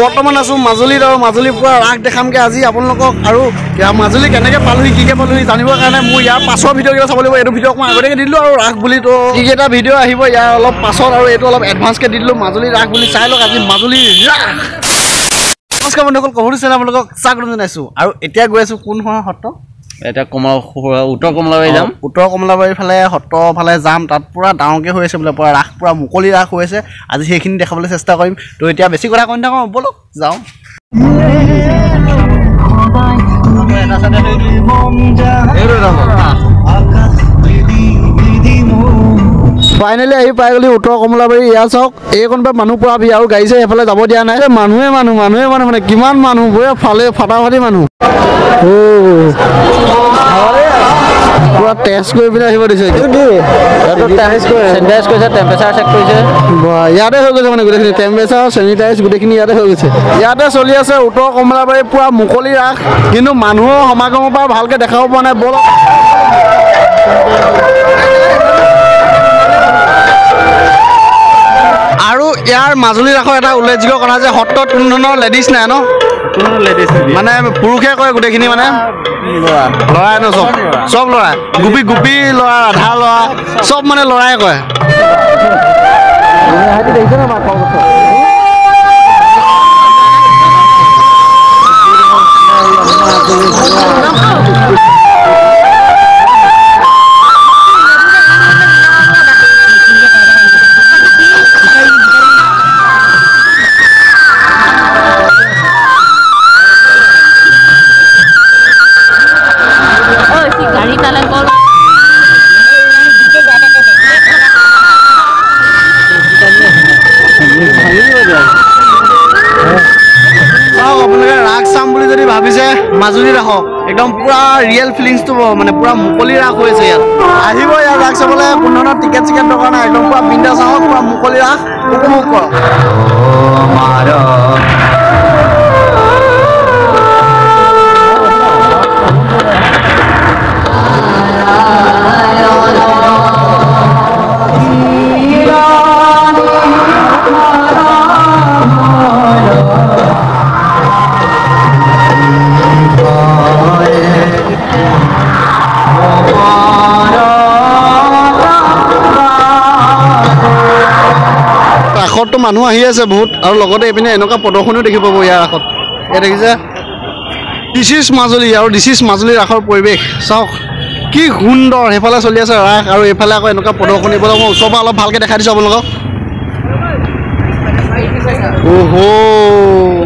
বৰ্তমান আছোঁ মাজুলীত আৰু মাজুলীৰ পৰা ৰাস দেখামগৈ আজি আপোনালোকক আৰু মাজুলী কেনেকৈ পালোহি কি কে পালোহি জানিবৰ কাৰণে মোৰ ইয়াৰ পাছৰ ভিডিঅ'কেইটা চাব লাগিব। এইটো ভিডিঅ'ক মই আগতীয়াকৈ দিলোঁ আৰু ৰাস বুলি তো কেইটা ভিডিঅ' আহিব ইয়াৰ অলপ পাছত আৰু এইটো অলপ এডভান্সকৈ দি দিলোঁ মাজুলী ৰাস বুলি চাই লওক আজি মাজুলীৰ ৰাস। নমস্কাৰ বন্ধুসকল কহুৰি চেনেল আপোনালোকক? স্বাগতম জনাইছোঁ। আৰু এতিয়া গৈ আছোঁ কোনখন সত্ৰ? এতিয়া কমলা উত্তৰ কমলাবাৰী যাম। উত্তৰ কমলাবাৰীৰ ফালে সত্ৰৰ ফালে যাম। তাত পূৰা ডাঙৰকৈ হৈ আছে বোলে পূৰা ৰাস পূৰা মুকলি ৰাস হৈ আছে। আজি সেইখিনি দেখাবলৈ চেষ্টা কৰিম। তো এতিয়া বেছি কথা কৈ নাথাকোঁ ব'লক যাওঁ। ফাইনেলি আহি পাই গ'লি উত্তৰ কমলাবাৰী ইয়াত চাওক। এইকণ পৰা মানুহ পৰা আৰু গাড়ী চাড়ী এফালে যাব দিয়া নাই। মানুহে মানুহ মানুহে মানুহ মানে কিমান মানুহ ফালে ফাটাফাটি মানুহ। পুৰা টেষ্ট কৰি পিনে আহিব দিছে চেনিটাইজ কৰিছে। টেম্পাৰেচাৰ চেক কৰিছে। বাহ, ইয়াতে হৈ গৈছে মানে গোটেইখিনি। টেম্পাৰেচাৰ চেনিটাইজ গোটেইখিনি ইয়াতে হৈ গৈছে। ইয়াতে চলি আছে উত্তৰ কমলাবাৰী পূৰা মুকলি ৰাস। কিন্তু মানুহৰ সমাগমৰ পৰা ভালকৈ দেখাব পৰা নাই। ব'লক আৰু ইয়াৰ মাজুলী ৰাসৰ এটা উল্লেখযোগ্য কথা যে সত্ৰত কোনো ধৰণৰ লেডিজ নাই ন? মানে পুৰুষে কৰে গোটেইখিনি মানে? ল'ৰাই ন চব? চব ল'ৰাই। গোপী গোপী ল'ৰা ৰাধা ল'ৰা চব মানে ল'ৰাই কৰে চাওক আপোনালোকে ৰাস চাম বুলি যদি ভাবিছে মাজুলীত আহক একদম পূৰা ৰিয়েল ফিলিংছটো মানে পূৰা মুকলি ৰাস হৈছে ইয়াত। আহিব ইয়াত ৰাস চাবলৈ কোনো ধৰণৰ টিকেট চিকেট দৰকাৰ নাই একদম পূৰা বিন্দাছ আহক পূৰা মুকলি ৰাস উপভোগ কৰক। মানুহ আহি আছে বহুত আৰু লগতে এইপিনে এনেকুৱা প্ৰদৰ্শনীও দেখি পাব ইয়াৰ ৰাসত ইয়াত দেখিছে দিছ ইজ মাজুলী আৰু দিছ ইজ মাজুলী ৰাসৰ পৰিৱেশ। চাওক কি সুন্দৰ সেইফালে চলি আছে ৰাস আৰু এইফালে আকৌ এনেকুৱা প্ৰদৰ্শনী বলক মই ওচৰৰ পৰা অলপ ভালকৈ দেখাই দিছোঁ আপোনালোকক। অহ'